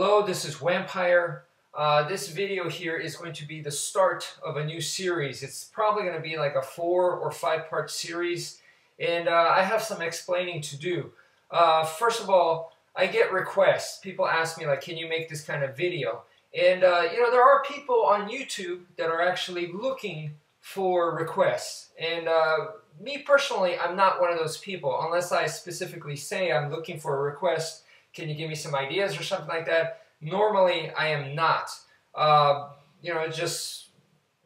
Hello, this is Vampire. Uh, this video here is going to be the start of a new series. It's probably going to be like a four or five part series and uh, I have some explaining to do. Uh, first of all, I get requests. People ask me like, can you make this kind of video? And uh, you know, there are people on YouTube that are actually looking for requests. And uh, me personally, I'm not one of those people unless I specifically say I'm looking for a request can you give me some ideas or something like that? Normally, I am not. Uh, you know, just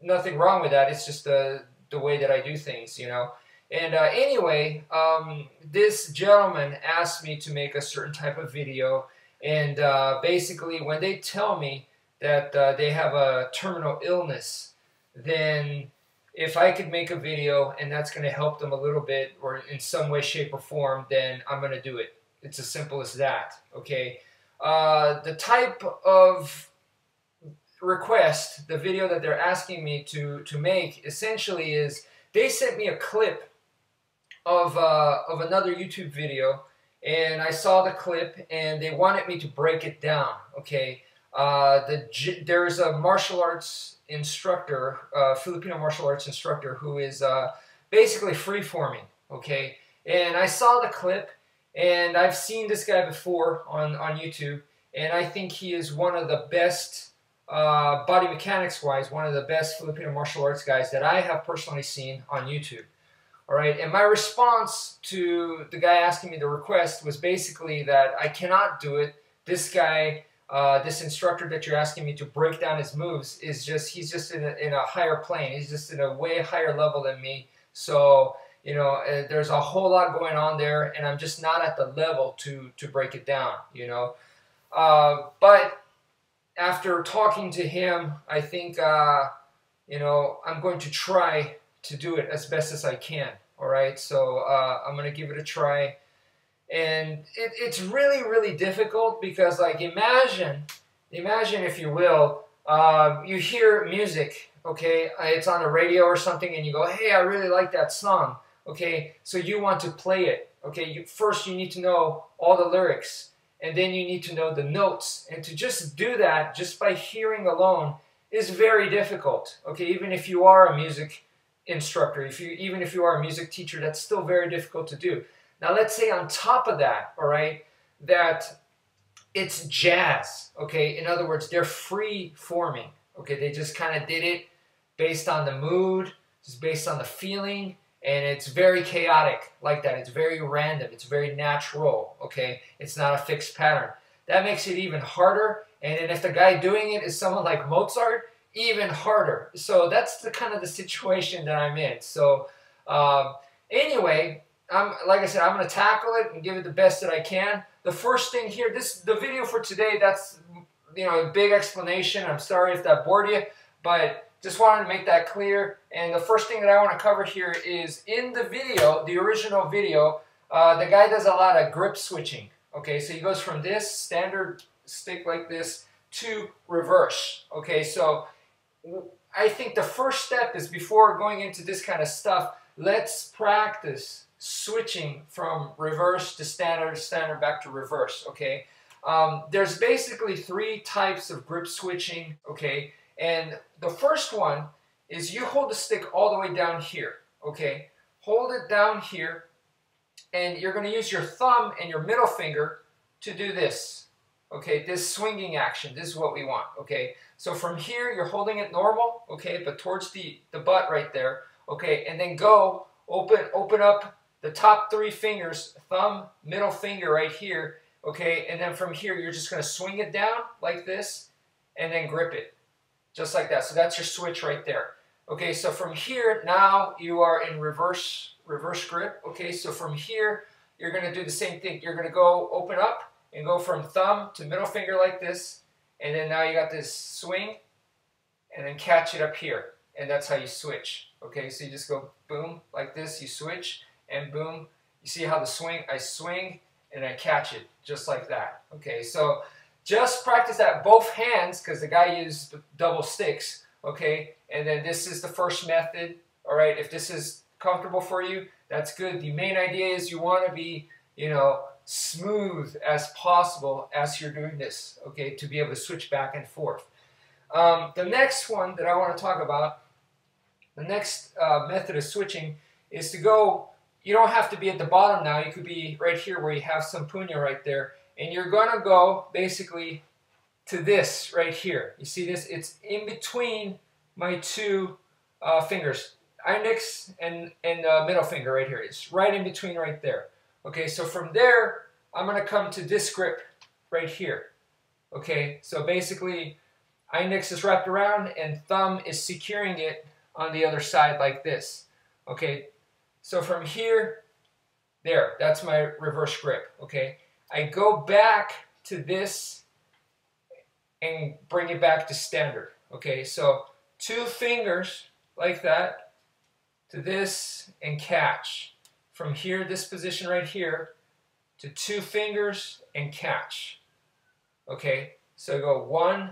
nothing wrong with that. It's just the the way that I do things. You know. And uh, anyway, um, this gentleman asked me to make a certain type of video, and uh, basically, when they tell me that uh, they have a terminal illness, then if I could make a video and that's going to help them a little bit or in some way, shape, or form, then I'm going to do it. It's as simple as that. Okay. Uh, the type of request, the video that they're asking me to to make, essentially is they sent me a clip of uh, of another YouTube video, and I saw the clip, and they wanted me to break it down. Okay. Uh, the there's a martial arts instructor, uh, Filipino martial arts instructor, who is uh, basically free forming. Okay, and I saw the clip, and I've seen this guy before on, on YouTube, and I think he is one of the best, uh, body mechanics wise, one of the best Filipino martial arts guys that I have personally seen on YouTube. All right, and my response to the guy asking me the request was basically that I cannot do it. This guy, uh, this instructor that you're asking me to break down his moves is just, he's just in a, in a higher plane. He's just in a way higher level than me. So you know, uh, there's a whole lot going on there, and I'm just not at the level to to break it down. You know, uh, but after talking to him, I think uh, you know I'm going to try to do it as best as I can. All right, so uh, I'm gonna give it a try, and it, it's really really difficult because like imagine, imagine if you will, uh, you hear music. Okay, it's on the radio or something, and you go, "Hey, I really like that song." Okay, so you want to play it. Okay, you, first you need to know all the lyrics, and then you need to know the notes. And to just do that, just by hearing alone, is very difficult. Okay, even if you are a music instructor, if you even if you are a music teacher, that's still very difficult to do. Now let's say on top of that, all right, that it's jazz. Okay, in other words, they're free forming. Okay, they just kind of did it based on the mood, just based on the feeling and it's very chaotic like that. It's very random. It's very natural. Okay, it's not a fixed pattern. That makes it even harder. And then if the guy doing it is someone like Mozart, even harder. So that's the kind of the situation that I'm in. So um, anyway, I'm like I said, I'm going to tackle it and give it the best that I can. The first thing here, this the video for today. That's you know a big explanation. I'm sorry if that bored you, but just wanted to make that clear. And the first thing that I want to cover here is in the video, the original video, uh, the guy does a lot of grip switching. Okay, so he goes from this standard stick like this to reverse. Okay, so I think the first step is before going into this kind of stuff, let's practice switching from reverse to standard, standard back to reverse. Okay, um, there's basically three types of grip switching. Okay, and the first one is you hold the stick all the way down here, okay? Hold it down here, and you're going to use your thumb and your middle finger to do this, okay? This swinging action, this is what we want, okay? So from here, you're holding it normal, okay, but towards the, the butt right there, okay? And then go, open, open up the top three fingers, thumb, middle finger right here, okay? And then from here, you're just going to swing it down like this, and then grip it just like that. So that's your switch right there. Okay, so from here, now you are in reverse, reverse grip. Okay, so from here, you're going to do the same thing. You're going to go open up and go from thumb to middle finger like this. And then now you got this swing and then catch it up here. And that's how you switch. Okay, so you just go boom like this, you switch, and boom. You see how the swing, I swing and I catch it just like that. Okay, so just practice that both hands because the guy used double sticks, okay? And then this is the first method, all right? If this is comfortable for you, that's good. The main idea is you want to be, you know, smooth as possible as you're doing this, okay, to be able to switch back and forth. Um, the next one that I want to talk about, the next uh, method of switching is to go, you don't have to be at the bottom now, you could be right here where you have some punyo right there, and you're going to go basically to this right here. You see this? It's in between my two uh, fingers, index and, and uh, middle finger right here. It's right in between right there. Okay, so from there, I'm going to come to this grip right here. Okay, so basically, index is wrapped around and thumb is securing it on the other side like this. Okay, so from here, there, that's my reverse grip. Okay, I go back to this and bring it back to standard. Okay, so two fingers like that to this and catch. From here, this position right here, to two fingers and catch. Okay, so go one,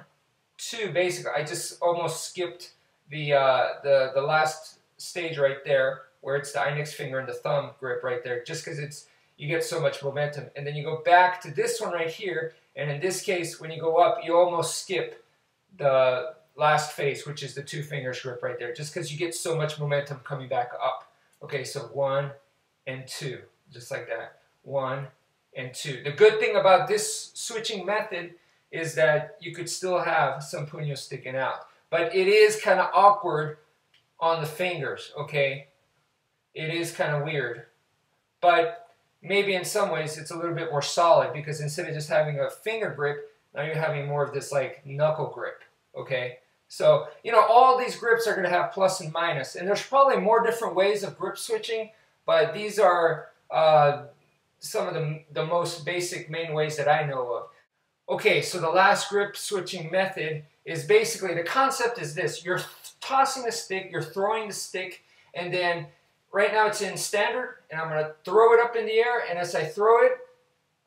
two, basically, I just almost skipped the, uh, the, the last stage right there where it's the index finger and the thumb grip right there, just because it's you get so much momentum. And then you go back to this one right here, and in this case, when you go up, you almost skip the last phase, which is the two fingers grip right there, just because you get so much momentum coming back up. Okay, so one and two, just like that. One and two. The good thing about this switching method is that you could still have some punyo sticking out. But it is kind of awkward on the fingers, okay? It is kind of weird. But maybe in some ways it's a little bit more solid because instead of just having a finger grip, now you're having more of this like knuckle grip, okay? So, you know, all these grips are going to have plus and minus, and there's probably more different ways of grip switching, but these are uh, some of the, the most basic main ways that I know of. Okay, so the last grip switching method is basically, the concept is this, you're tossing the stick, you're throwing the stick, and then Right now it's in standard, and I'm going to throw it up in the air, and as I throw it,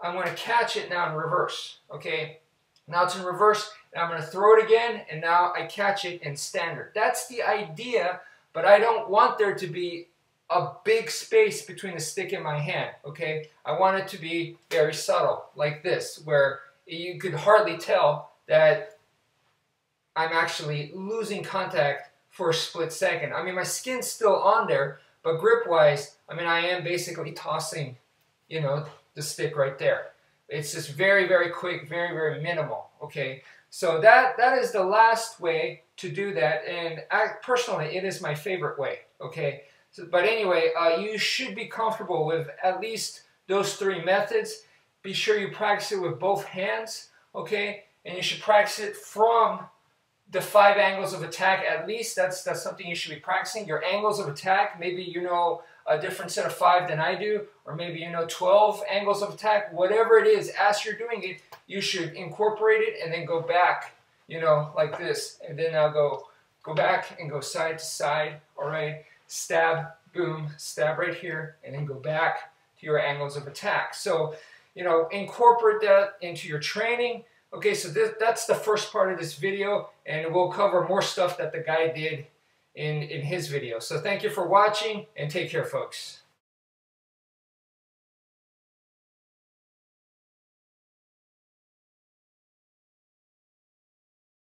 I'm going to catch it now in reverse, okay? Now it's in reverse, and I'm going to throw it again, and now I catch it in standard. That's the idea, but I don't want there to be a big space between the stick and my hand, okay? I want it to be very subtle, like this, where you could hardly tell that I'm actually losing contact for a split second. I mean, my skin's still on there, but grip-wise, I mean, I am basically tossing, you know, the stick right there. It's just very, very quick, very, very minimal, okay? So that, that is the last way to do that, and I, personally, it is my favorite way, okay? So, but anyway, uh, you should be comfortable with at least those three methods. Be sure you practice it with both hands, okay? And you should practice it from the five angles of attack at least. That's that's something you should be practicing. Your angles of attack, maybe you know a different set of five than I do, or maybe you know 12 angles of attack. Whatever it is, as you're doing it, you should incorporate it and then go back, you know, like this. And then I'll go go back and go side to side, all right? Stab, boom, stab right here, and then go back to your angles of attack. So, you know, incorporate that into your training Okay, so that's the first part of this video, and we'll cover more stuff that the guy did in, in his video. So thank you for watching, and take care, folks.